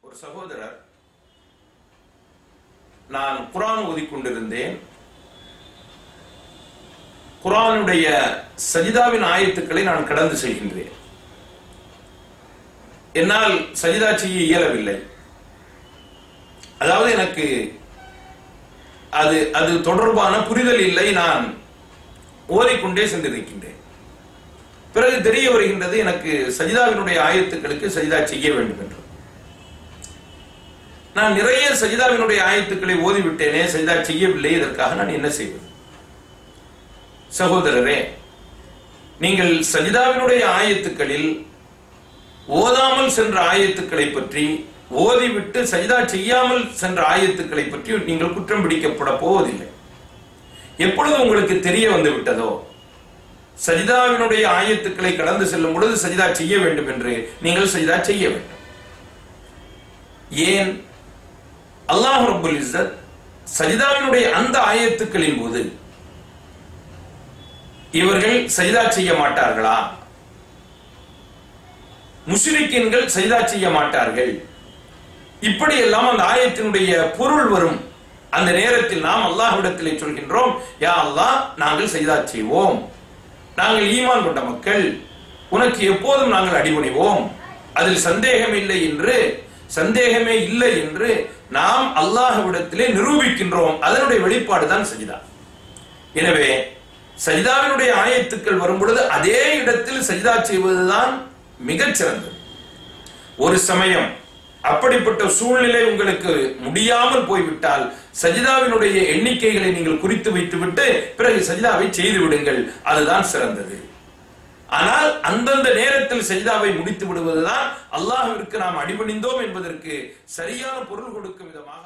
ஒரு சகோதரர் நான் குரான் ஓதிக்கொண்டிருந்தேன். குரானுடைய சஜிதாவின் ஆயத்துக்களை நான் கடந்து செல்கின்றேன். என்னால் சஜிதா செய்ய இயலவில்லை. அதாவது எனக்கு அது அது தொடர்பான புரிதல் இல்லை. நான் ஓதிக்கொண்டே சென்றிருக்கின்றேன். பிறகு தெரிய வருகின்றது எனக்கு சஜிதாவினுடைய ஆயத்துக்களுக்கு சஜிதா செய்ய வேண்டும் என்று. நான் நிறைய சஜிதாவினுடைய ஆயத்துக்களை ஓதிவிட்டேனே சஜிதா செய்யவில்லை இதற்காக நான் என்ன செய்வது? சகோதரரே நீங்கள் சஜிதாவினுடைய ஆயத்துக்களில் ஓதாமல் சென்ற ஆயத்துக்களை பற்றி ஓதிவிட்டு சஜிதா செய்யாமல் சென்ற ஆயத்துக்களை பற்றி நீங்கள் குற்றம் பிடிக்கப்பட போவதில்லை. எப்பொழுது உங்களுக்கு தெரிய வந்து விட்டதோ சஜிதாவினுடைய ஆயத்துக்களை கடந்து செல்லும் பொழுது சஜிதா செய்ய வேண்டும் என்று நீங்கள் சஜிதா செய்ய வேண்டும். ஏன்? அல்லாஹ் ரபுல் இசத் சஜிதாவினுடைய அந்த ஆயத்துக்களின் போது இவர்கள் சஜிதா செய்ய மாட்டார்களா? முஸ்லிக்கின்கள் சஜிதா செய்ய மாட்டார்கள். இப்படியெல்லாம் அந்த ஆயத்தினுடைய பொருள் வரும். அந்த நேரத்தில் நாம் அல்லாஹ்விடத்திலே சொல்கின்றோம் யா அல்லாஹ் நாங்கள் சஜிதா செய்வோம். நாங்கள் ஈமான் கொண்ட மக்கள் உனக்கு எப்போதும் நாங்கள் அடிபணிவோம். அதில் சந்தேகம் இல்லை என்று சந்தேகமே இல்லை என்று நாம் அல்லாஹ்விடத்திலே நிரூபிக்கின்றோம். அதனுடைய வெளிப்பாடு தான் சஜிதா. எனவே சஜிதாவினுடைய ஆயத்துக்கள் வரும் பொழுது அதே இடத்தில் சஜிதா செய்வதுதான் மிகச்சிறந்தது. ஒரு சமயம் அப்படிப்பட்ட சூழ்நிலை உங்களுக்கு முடியாமல் போய்விட்டால் சஜிதாவினுடைய எண்ணிக்கைகளை நீங்கள் குறித்து வைத்துவிட்டு பிறகு சஜிதாவை செய்து விடுங்கள். அதுதான் சிறந்தது. ஆனால் அந்தந்த நேரத்தில் சஜிதாவை முடித்து விடுவதுதான் அல்லாஹிற்கு நாம் அடிபணிந்தோம் என்பதற்கு சரியான பொருள் கொடுக்கும் விதமாக